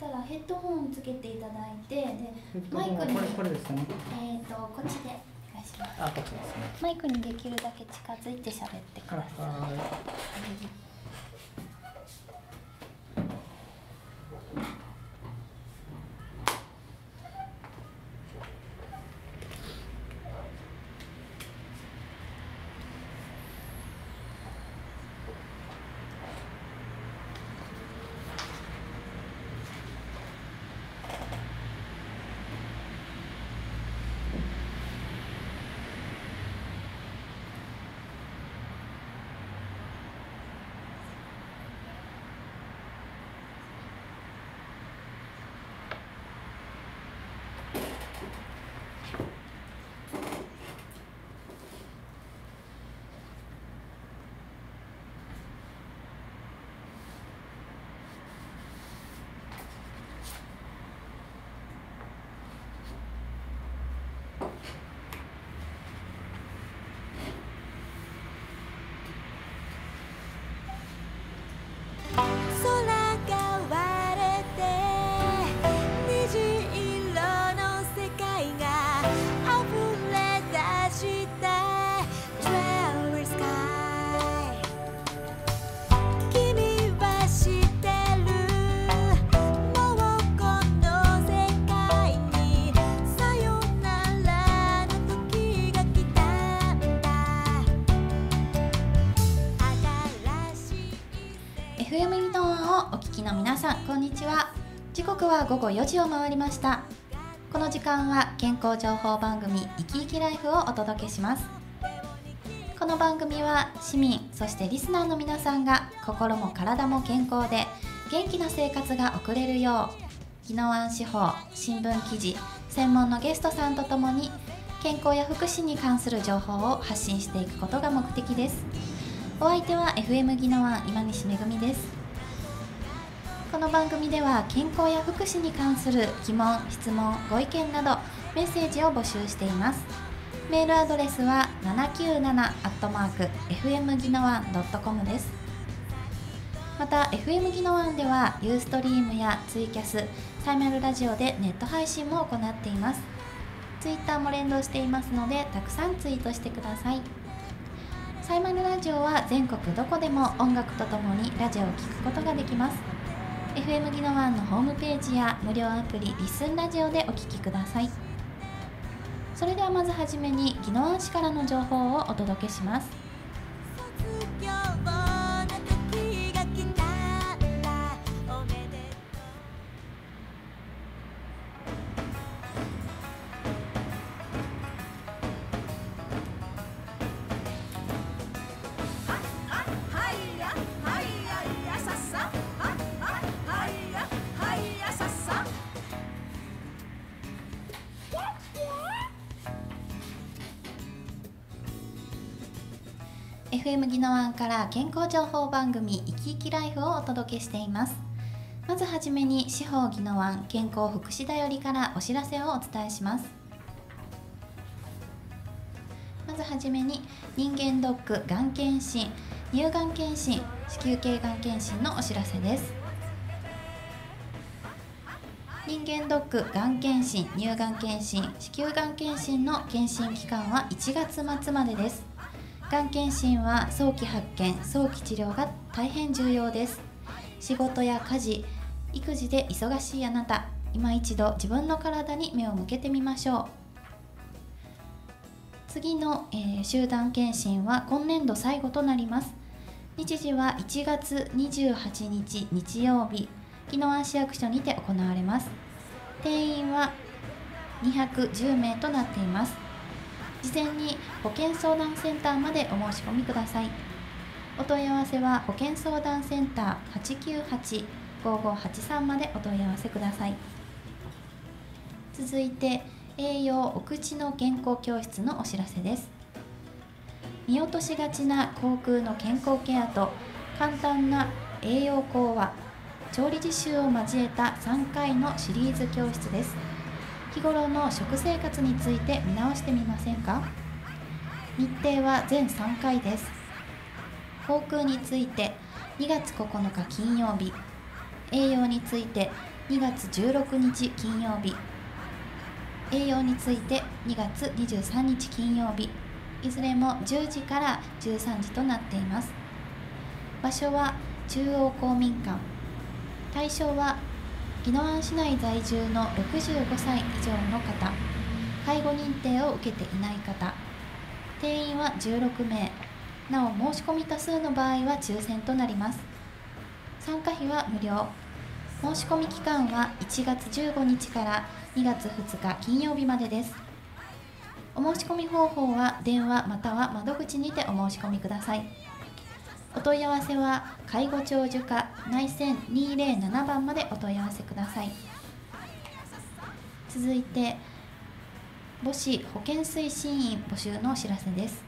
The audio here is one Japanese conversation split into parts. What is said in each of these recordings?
したらヘッドホンつけていただいてでマイクこれにこれですね。えっ、とこっちでお願いします。あこっちですね。マイクにできるだけ近づいて喋ってくあださい。はいんこんにちは。時刻は午後4時を回りました。この時間は健康情報番組「生き生きライフ」をお届けします。この番組は市民そしてリスナーの皆さんが心も体も健康で元気な生活が送れるよう宜野湾司法新聞記事専門のゲストさんとともに健康や福祉に関する情報を発信していくことが目的です。お相手は FM 宜野湾今西めぐみです。この番組では健康や福祉に関する疑問質問ご意見などメッセージを募集しています。メールアドレスは 797-fm ギノワン .com です。また FM ギノワンではユーストリームやツイキャスサイマルラジオでネット配信も行っています。ツイッターも連動していますのでたくさんツイートしてください。サイマルラジオは全国どこでも音楽とともにラジオを聴くことができます。FM ギノワンのホームページや無料アプリリスンラジオでお聞きください。それではまずはじめにギノワン市からの情報をお届けします。FM ギノワンから健康情報番組「生き生きライフ」をお届けしています。まずはじめに司法ギノワン健康福祉だよりからお知らせをお伝えします。まずはじめに人間ドックがん検診乳がん検診子宮頸がん検診のお知らせです。人間ドックがん検診乳がん検診子宮がん検診の検診期間は1月末までです。がん検診は早期発見早期治療が大変重要です。仕事や家事育児で忙しいあなた今一度自分の体に目を向けてみましょう。次の、えー集団検診は今年度最後となります。日時は1月28日日曜日宜野湾市役所にて行われます。定員は210名となっています。事前に保健相談センターまでお申し込みください。お問い合わせは保健相談センター898-5583までお問い合わせください。続いて栄養お口の健康教室のお知らせです。見落としがちな口腔の健康ケアと簡単な栄養講話調理実習を交えた3回のシリーズ教室です。日頃の食生活について見直してみませんか？日程は全3回です。口腔について2月9日金曜日。栄養について2月16日金曜日。栄養について2月23日金曜日。いずれも10時から13時となっています。場所は中央公民館。対象は宜野湾市内在住の65歳以上の方介護認定を受けていない方定員は16名なお申し込み多数の場合は抽選となります。参加費は無料。申し込み期間は1月15日から2月2日金曜日までです。お申し込み方法は電話または窓口にてお申し込みください。お問い合わせは介護長寿課内線207番までお問い合わせください。続いて母子保健推進員募集のお知らせです。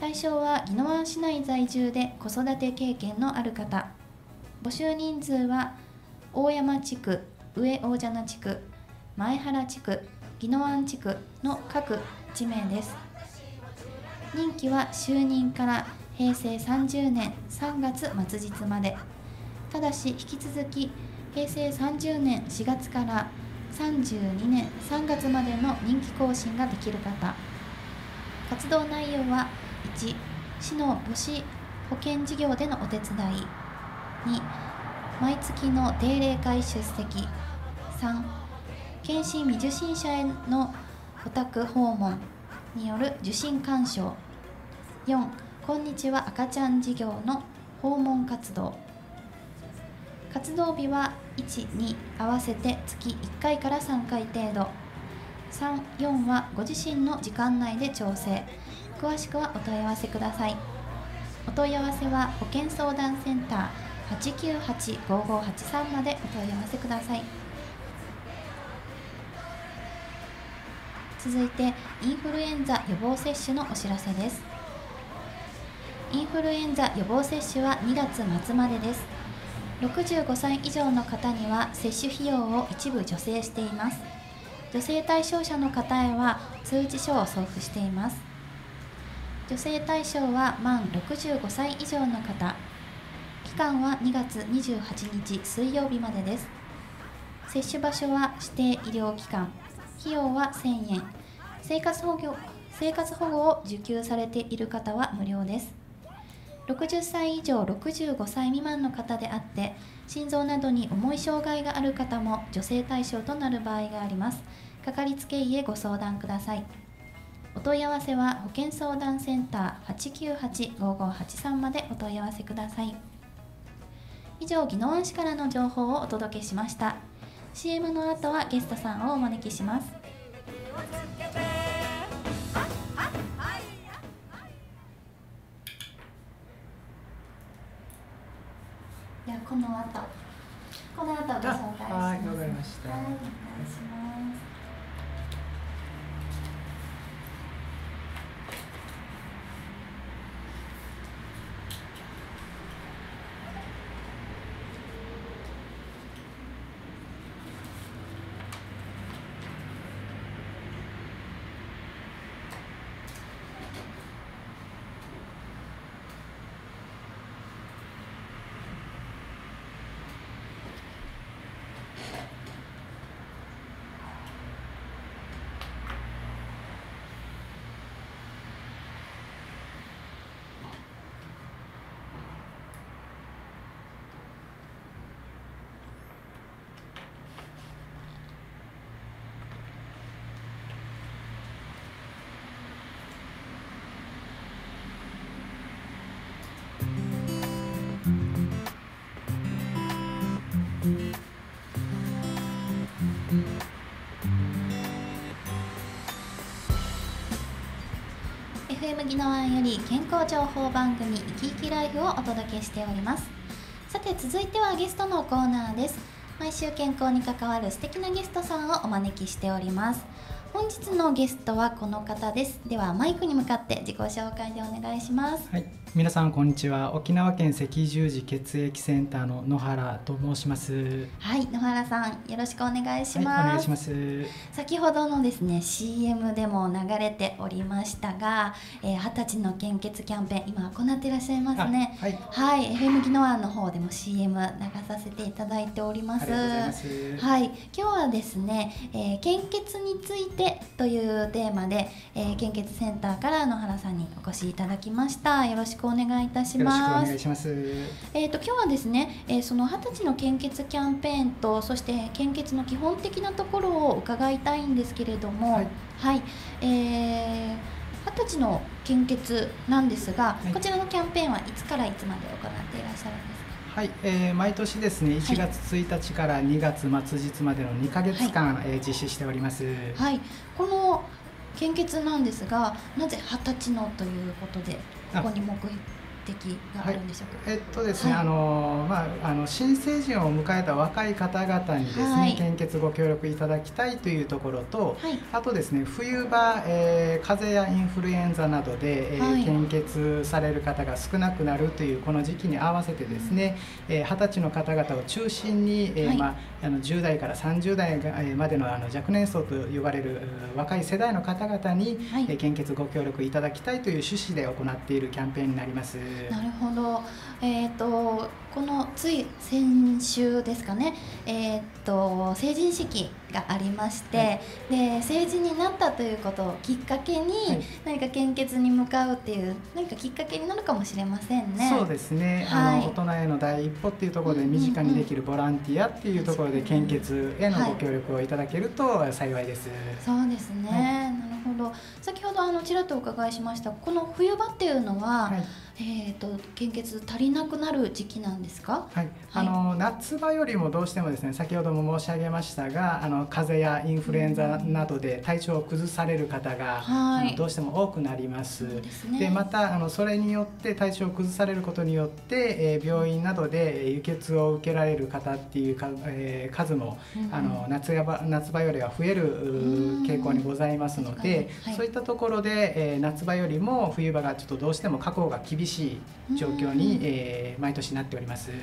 対象は宜野湾市内在住で子育て経験のある方。募集人数は大山地区上大蛇名地区前原地区宜野湾地区の各地名です。任期は就任から平成30年3月末日まで。ただし引き続き平成30年4月から32年3月までの任期更新ができる方。活動内容は1市の母子保健事業でのお手伝い。2毎月の定例会出席。3検診未受診者へのお宅訪問による受診鑑賞4こんにちは。赤ちゃん事業の訪問活動。活動日は12合わせて月1回から3回程度。34はご自身の時間内で調整。詳しくはお問い合わせください。お問い合わせは保健相談センター898-5583までお問い合わせください。続いてインフルエンザ予防接種のお知らせです。インフルエンザ予防接種は2月末までです。65歳以上の方には接種費用を一部助成しています。女性対象者の方へは通知書を送付しています。女性対象は満65歳以上の方。期間は2月28日水曜日までです。接種場所は指定医療機関。費用は1000円。生活保護生活保護を受給されている方は無料です。60歳以上65歳未満の方であって心臓などに重い障害がある方も女性対象となる場合があります。かかりつけ医へご相談ください。お問い合わせは保健相談センター898-5583までお問い合わせください。以上宜野湾市からの情報をお届けしました。CM の後はゲストさんをお招きします。ではこの後。この後ご紹介します。はいわかりました。はいお願いします FM 宜野湾より健康情報番組「いきいきライフ」をお届けしております。さて続いてはゲストのコーナーです。毎週健康に関わる素敵なゲストさんをお招きしております。本日のゲストはこの方です。ではマイクに向かって自己紹介でお願いします。はい、皆さんこんにちは。沖縄県赤十字血液センターの野原と申します。はい野原さんよろしくお願いしはい、おます,、願いします。先ほどのですね CM でも流れておりましたがえー二十、歳の献血キャンペーン今行っていらっしゃいますねあはい、はい、FM ギノアの方でも CM 流させていただいております。ありがとうございます。はい、今日はですね、えー献血についてというテーマで、えー献血センターから野原さんにお越しいただきました。よろしくお願いいたしよろしくおます。願いします。えっ、と今日はですね、えーその二十歳の献血キャンペーンとそして献血の基本的なところを伺いたいんですけれども、はいはい、えー二十歳の献血なんですが、はいこちらのキャンペーンはいつからいつまで行っていらっしゃるんですか？はい、えー毎年ですね、1月1日から2月末日までの2ヶ月間、えー実施しております。はい、この献血なんですが、なぜ二十歳のということで？ここに目的があるんでしょうか？えっとですね、はい。あのまああの新成人を迎えた若い方々にですね、はい。献血ご協力いただきたいというところと、はい、あとですね冬場、えー風邪やインフルエンザなどで、えーはい。献血される方が少なくなるというこの時期に合わせてですねえー二十、歳の方々を中心に、えーはい。まあ、あの10代から30代がえーまでのあの若年層と呼ばれるうん若い世代の方々に、はい。えー献血ご協力いただきたいという趣旨で行っているキャンペーンになります。なるほど。えっ、とこのつい先週ですかね。えっ、と成人式がありまして、はで成人になったということをきっかけに、はい。何か献血に向かうっていう何かきっかけになるかもしれませんね。そうですね、はい。あの大人への第一歩っていうところで身近にできるボランティアっていうところで献血へのはいご協力をいただけると幸いです。そうですね、はい。なるほど。先ほどあのちらっとお伺いしました。この冬場っていうのは、はい。えー、と献血足りなくなる時期なんですか？はい、あの夏場よりもどうしてもですね先ほども申し上げましたがあの風邪やインフルエンザなどで体調を崩される方が、はい。あのどうしても多くなります。でまたあのそれによって体調を崩されることによって、えー病院などでえー輸血を受けられる方っていうか、えー数も、うんあの夏やば夏場よりは増えるうん。傾向にございますので、はい。そういったところで、えー夏場よりも冬場がちょっとどうしても確保が厳しい状況に、うん。えー毎年なっております。なる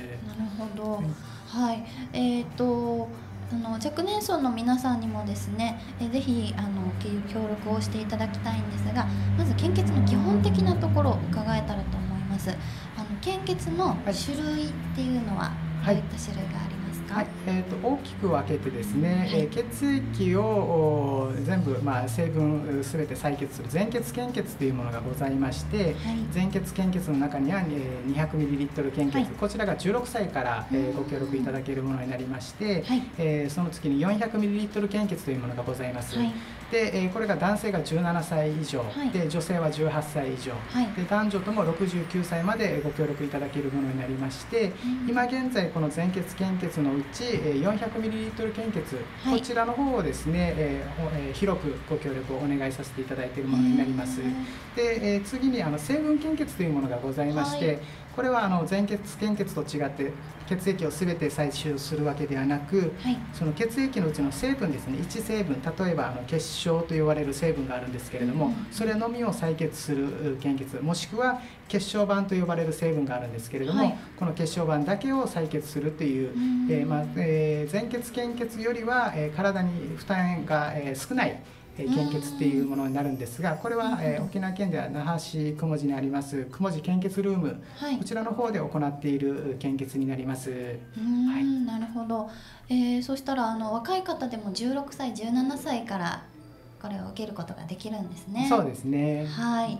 ほど、はい。えっ、とあの若年層の皆さんにもですね、えーぜひあの協力をしていただきたいんですがまず献血の基本的なところを伺えたらと思います。あの献血のはい種類っていうのはどういった種類がありますか、はい、えー、と大きく分けてですね、はい。えー血液をお全部、まあ、成分すべて採血する全血献血というものがございましてはい。全血献血の中には、えー 200ml 献血、はい。こちらが16歳から、えーうん。ご協力いただけるものになりまして、はい。えーその次に 400ml 献血というものがございます、はいで、えーこれが男性が17歳以上、はい。でで女性は18歳以上、はい。で男女とも69歳までご協力いただけるものになりまして、今現在この全血献血のうちえー 400ml 献血、はい。こちらの方をですね、えー広くご協力をお願いさせていただいているものになります。で、えー次にあの成分献血というものがございまして、はいこれはあの全血献血と違って血液をすべて採集するわけではなく、はい。その血液のうちの成分ですね1成分例えばあの血小と呼ばれる成分があるんですけれども、うん。それのみを採血するう献血もしくは血小板と呼ばれる成分があるんですけれども、はい。この血小板だけを採血するという、うん。えーまあえー全血献血よりは、えー体に負担が、えー少ないえー献血っていうものになるんですがこれは、えー沖縄県では那覇市雲寺にあります雲寺献血ルームはい。こちらの方で行っている献血になります。うーんなるほど、えーそしたらあの若い方でも16歳17歳からこれを受けることができるんですね。そうですね。はい。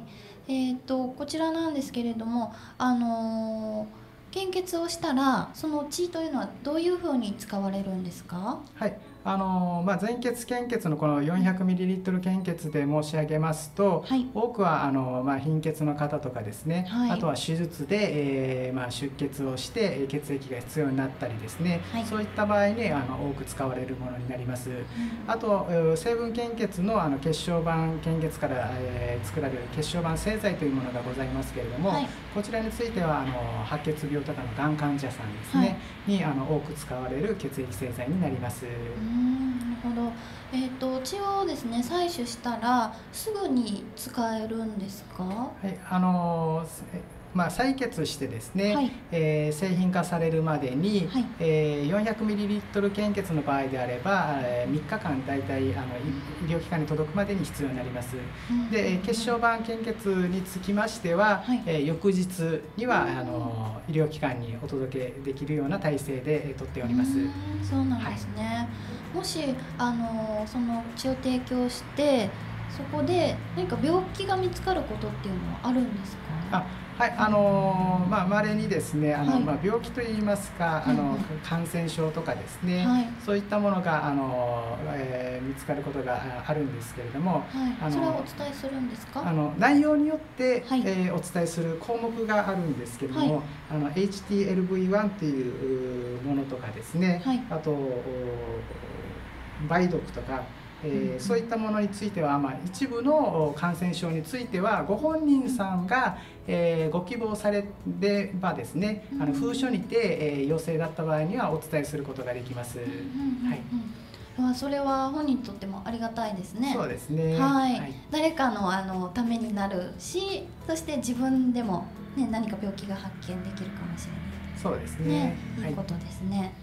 えー、とこちらなんですけれどもあのー献血をしたらその血というのはどういうふうに使われるんですか？はい、あのまあ、全血献血のこの 400ml 献血で申し上げますと、はい。多くはあの、まあ、貧血の方とかですね、はい。あとは手術で、えーまあ、出血をしてえー血液が必要になったりですね、はい。そういった場合にあの多く使われるものになります。あとえー成分献血のあの血小板献血から、えー作られる血小板製剤というものがございますけれども、はい。こちらについてはあの白血病とかのがん患者さんですね、にあの多く使われる血液製剤になります。ううんなるほど。えっ、と血をですね採取したらすぐに使えるんですか？はい、あのえまあ、採血してですね、はい。えー製品化されるまでに、はい。えー 400ml 献血の場合であれば、えー3日間大体あのい医療機関に届くまでに必要になります。うん。でえー血小板献血につきましては、はい。えー翌日にはあの医療機関にお届けできるような体制でえー取っております。うんそうなんですね、もしあのその血を提供してそこで何か病気が見つかることっていうのはあるんですか？あはい、あのーまあ稀にですね、あの、はい。まあ病気といいますか、あの感染症とかですね、はい。そういったものがあの、えー見つかることがああるんですけれども、はい。あのそれはお伝えするんですか？あの内容によって、はい。えーお伝えする項目があるんですけれども、はい。あの HTLV1 っていうものとかですね、はい。あとお梅毒とか、えーそういったものについては、まあ、一部のお感染症についてはご本人さんが、えーご希望されればですね、あのうん封書にて、えー陽性だった場合にはお伝えすることができます。はいうんわそれは本人にとってもありがたいですね。そうですね。はい、誰かのあのためになるしそして自分でも、ね、何か病気が発見できるかもしれない。そうですね。ね。い。いことですね。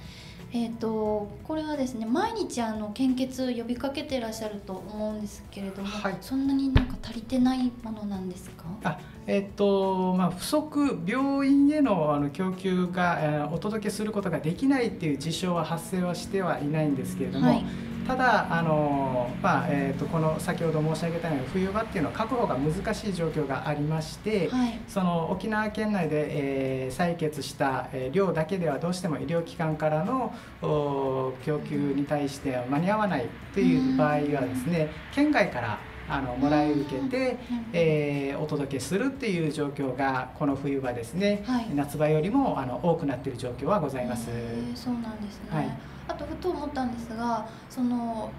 えー、とこれはですね毎日あの献血呼びかけてらっしゃると思うんですけれども、はい。そんなになんか足りてないものなんですか？あえっとまあ、不足病院へのあの供給が、えーお届けすることができないっていう事象は発生はしてはいないんですけれども、はいただあの、まあえっとこの先ほど申し上げたように冬場っていうのは確保が難しい状況がありまして、はい。その沖縄県内で、えー採血した、えー量だけではどうしても医療機関からのお供給に対して間に合わないという場合はですね県外からあのもらい受けて、えーお届けするっていう状況がこの冬場ですね、はい。夏場よりもあの多くなっている状況はございます。そうなんですね、はいあとふと思ったんですがその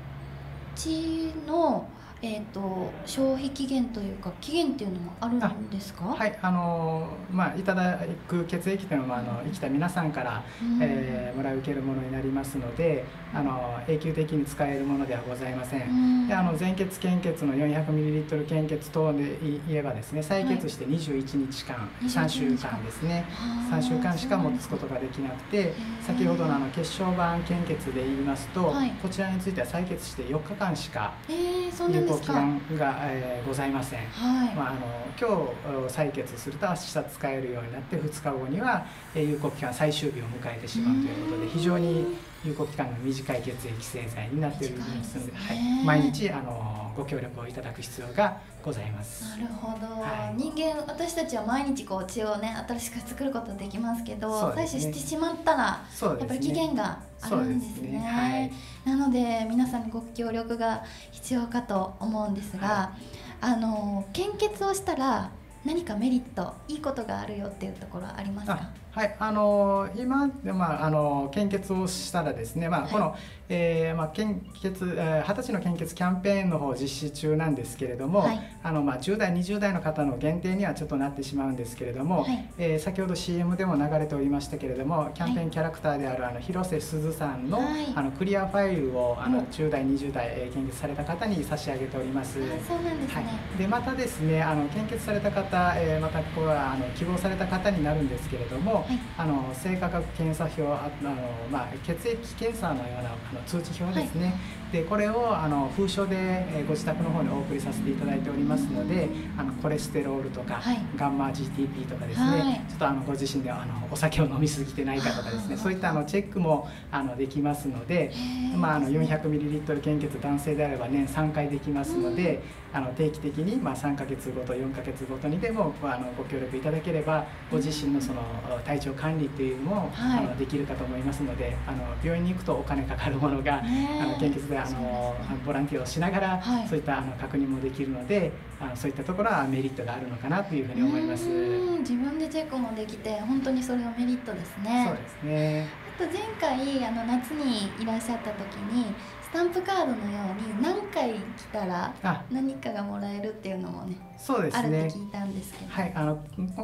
血の、えー、と消費期限というか期限っていうのもあるんですか？はい、あのまあいただく血液というのはあの生きた皆さんから、うん。えーもらい受けるものになりますので、あの永久的に使えるものではございません。うん。であの全血献血の 400ml 献血等で言えばですね採血して21日間、21 3週間ですね。はあ3週間しか持つことができなくてー。先ほどのあの血小板献血で言いますと、はい。こちらについては採血して4日間しかえー、そうなん有効期ですか間が、えーございません。はい、まあ、あの今日採血すると明日使えるようになって2日後にはえー有効期間最終日を迎えてしまうということでうん非常に有効期間が短い血液製剤になっているんですので、ね。はい、毎日あのご協力をいただく必要がございます。なるほど、はい。人間私たちは毎日こう血をね新しく作ることできますけど採取してしまったらやっぱり期限があるんですね。はい。なので皆さんにご協力が必要かと思うんですが、はあの献血をしたら何かメリットいいことがあるよっていうところはありますか？あはい、あの今、まあ、あの献血をしたらですね、まあはい。この、えーまあ、献血えー二十歳の献血キャンペーンの方実施中なんですけれども、はい。あのまあ、10代20代の方の限定にはちょっとなってしまうんですけれども、はい。えー先ほど CM でも流れておりましたけれどもキャンペーンキャラクターであるあの広瀬すずさんの,、はい。あのクリアファイルをあのうん。10代20代、えー献血された方に差し上げております。あそうなんですはね、い、でまたですねあの献血された方、えーまたここはあの希望された方になるんですけれども、はい。あの性化学検査表ああの、まあ、血液検査のようなあの通知表ですね、でこれをあの封書で、えーご自宅の方にお送りさせていただいておりますのであのコレステロールとか、はい。ガンマ GTP とかですね、はい。ちょっとあのご自身であのお酒を飲みすぎてないかとかですねそういったあのチェックもあのできますので。まあ、あの 400ml 献血男性であれば年3回できますので、あの定期的にまあ3ヶ月ごと4ヶ月ごとにでもまああのご協力いただければご自身のその体調管理っていうのも、はい。あのできるかと思いますのであの病院に行くとお金かかるものが、あの献血であのボランティアをしながら、はいそういったあの確認もできるのであのそういったところはメリットがあるのかなというふうに思います。自分でチェックもできて本当にそれはメリットですねそうですね。あと前回あの夏にいらっしゃった時にスタンプカードのように何回来たらあ。何かがもらえるっていうのもねそうですあるってね聞いたんですけど、はい、あの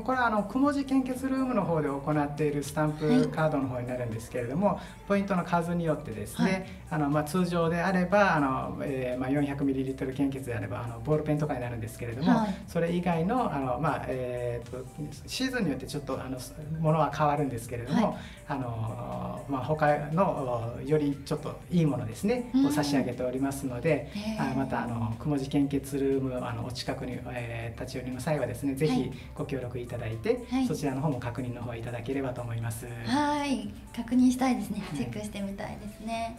これはあのくもじ献血ルームの方で行っているスタンプカードの方になるんですけれども、ポイントの数によってですね、はい。あのまあ、通常であればあの、えーまあ、400ml 献血であればあのボールペンとかになるんですけれども、はい。それ以外のあの、まあえー、とシーズンによってちょっとあのものは変わるんですけれども、はい。あのまあ、他のおよりちょっといいものですね、うんを差し上げておりますので、へーあまたあのくもじ献血ルームあのお近くに、えー立ち寄りの際はですねぜひはいご協力いただいて、はい。そちらの方も確認の方いただければと思います。はい。確認したいですね。いチェックしてみたいですね、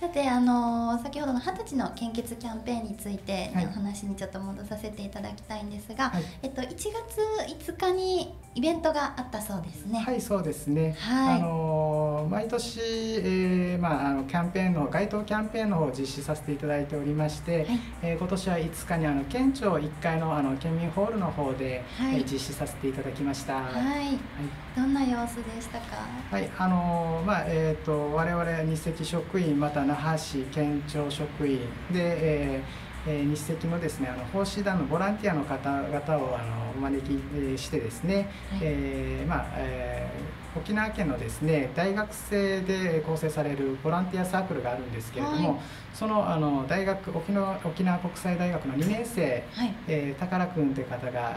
さてあの先ほどの二十歳の献血キャンペーンについて、はいお話にちょっと戻させていただきたいんですが、はいえっと、1月5日にイベントがあったそうですね。はい、そうですね。はいあの毎年、えーまああのキャンペーンの街頭キャンペーンの方を実施させていただいておりまして、はいえー今年は5日にあの県庁1階のあの県民ホールの方で、はいえー実施させていただきました。はい、どんな様子でしたか？はい、あのまあえっ、と我々日赤職員また那覇市県庁職員で、えーえー日赤のですねあの奉仕団のボランティアの方々をあのお招きえーしてですね、はい。えーまあえー沖縄県のですね大学生で構成されるボランティアサークルがあるんですけれども、はい。そのあの大学沖縄沖縄国際大学の2年生はい。えー、宝くんという方があの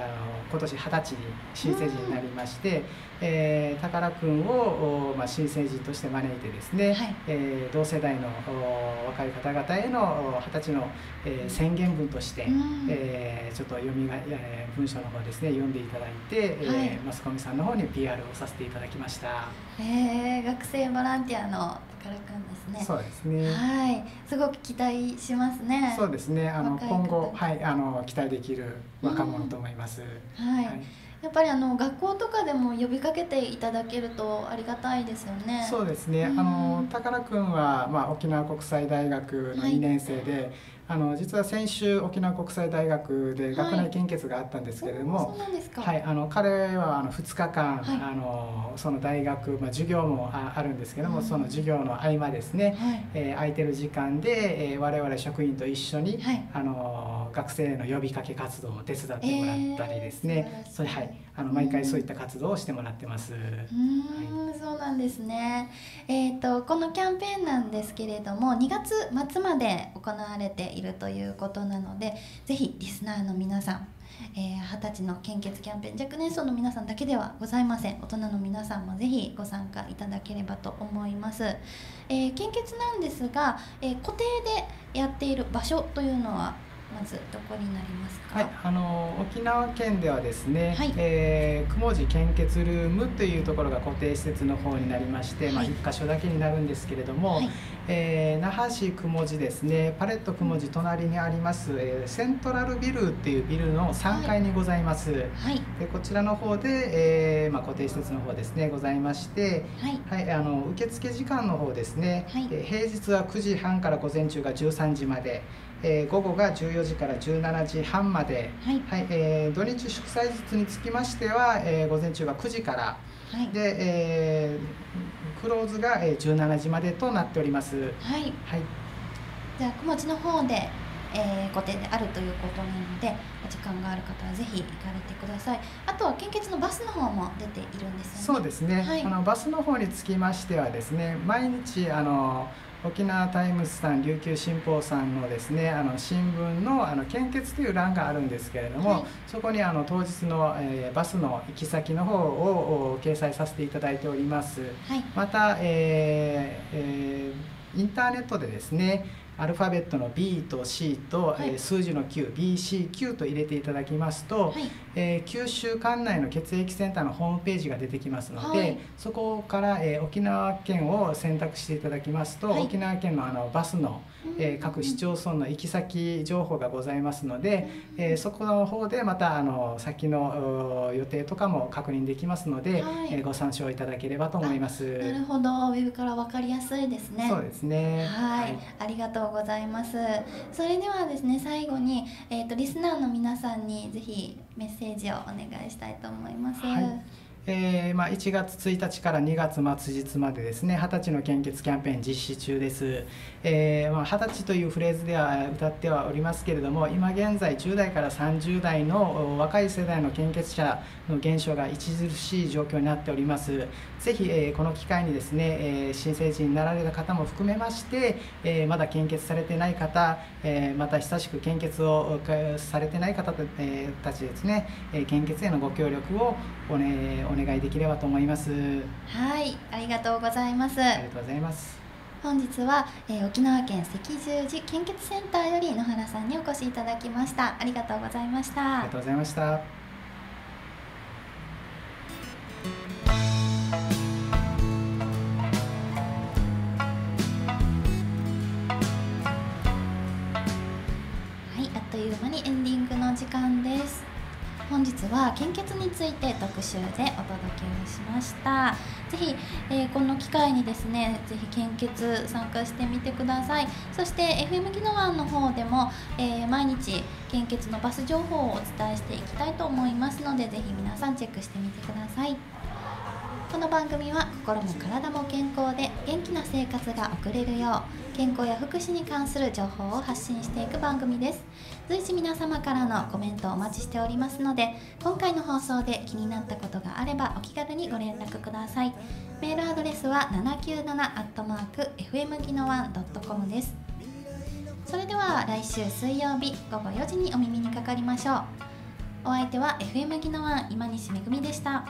今年二十歳に新成人になりまして、えー、宝くんを、おまあ、新成人として招いてですね、はい。えー同世代のお若い方々へのお二十歳の、えー宣言文として、うん。えーちょっと読みが、えー文章の方ですね読んでいただいて、えーはい。マスコミさんの方に PR をさせていただきました。えー、学生ボランティアの宝くんですね。そうですね。はい、すごく期待しますね。そうですね。あの今後、はい、あの期待できる若者と思います。はい、はい。やっぱりあの学校とかでも呼びかけていただけるとありがたいですよね。そうですね、うん。あの宝くんは、まあ、沖縄国際大学のはい。2年生で、あの実は先週沖縄国際大学で学内献血があったんですけれどもそう、なんですか。はい、あの彼はあの2日間、はいあのその大学、まあ、授業もああるんですけども、うんその授業の合間ですね、はい。えー空いてる時間で、えー我々職員と一緒に、はいあの学生への呼びかけ活動を手伝ってもらったりですね、えーそれはいあの毎回そういった活動をしてもらってます。うーん、そうなんですね。えっ、とこのキャンペーンなんですけれども、2月末まで行われているということなので、ぜひリスナーの皆さん。えー二十歳の献血キャンペーン若年層の皆さんだけではございません。大人の皆さんもぜひご参加いただければと思います、えー献血なんですが、えー固定でやっている場所というのはまずどこになりますか？はい、あの沖縄県ではですね、はい。えー、雲寺献血ルームというところが固定施設の方になりまして、まあ、はい。1箇所だけになるんですけれども、はいえー那覇市雲寺ですね。パレット雲寺隣にあります、えーセントラルビルっていうビルの3階にございます、はい。でこちらの方で、えーまあ、固定施設の方ですねございましてはい。はい、あの受付時間の方ですね、はい。えー平日は9時半から午前中が13時まで、えー午後が14時から17時半まで、はい。はいえー土日祝祭日につきましては、えー午前中が9時からはいで、えークローズがえー17時までとなっております。はいはい、じゃあ、小持の方で、えー、固定であるということなので、お時間がある方はぜひ行かれてください。あとは献血のバスの方も出ているんですよね。そうですね、はいあのバスの方につきましてはですね毎日あの沖縄タイムズさん琉球新報さんのですねあの新聞のあの献血という欄があるんですけれども、はいそこにあの当日の、えーバスの行き先の方をお掲載させていただいておりますはい。また、えーえーインターネットでですねアルファベットの B と C と、はい。えー数字の 9BCQ と入れていただきますと、はい。えー九州管内の血液センターのホームページが出てきますので、はい。そこから、えー沖縄県を選択していただきますと、はい。沖縄県のあのバスの、えー各市町村の行き先情報がございますので、えーそこの方でまたあの先のお予定とかも確認できますので、はいえーご参照いただければと思います。なるほど、ウェブからわかりやすいですね。そうですね。はい、ありがとうございます。それではですね、最後に、えっ、と、リスナーの皆さんにぜひメッセージをお願いしたいと思います。はいえーまあ、1月1日から2月末日までですね二十歳の献血キャンペーン実施中です、えーまあ、二十歳というフレーズでは歌ってはおりますけれども今現在10代から30代のお若い世代の献血者の減少が著しい状況になっておりますぜひ、えーこの機会にですね、えー新成人になられた方も含めまして、えーまだ献血されてない方、えーまた久しく献血をえーされてない方た,、えーたちですね、えー献血へのご協力をお,、ね、お願いできればと思います。はいありがとうございますありがとうございます。本日は、えー沖縄県赤十字献血センターより野原さんにお越しいただきましたありがとうございましたありがとうございました。はい、あっという間にエンディングの時間です。本日は献血について特集でお届けをしました。ぜひ、えーこの機会にですね、ぜひ献血参加してみてください。そして FM ギノワンの方でも、えー毎日献血のバス情報をお伝えしていきたいと思いますので、ぜひ皆さんチェックしてみてください。この番組は心も体も健康で元気な生活が送れるよう健康や福祉に関する情報を発信していく番組です。随時皆様からのコメントをお待ちしておりますので今回の放送で気になったことがあればお気軽にご連絡ください。メールアドレスは 797-fm ギノワン .com です。それでは来週水曜日午後4時にお耳にかかりましょう。お相手は FM ギノワン今西めぐみでした。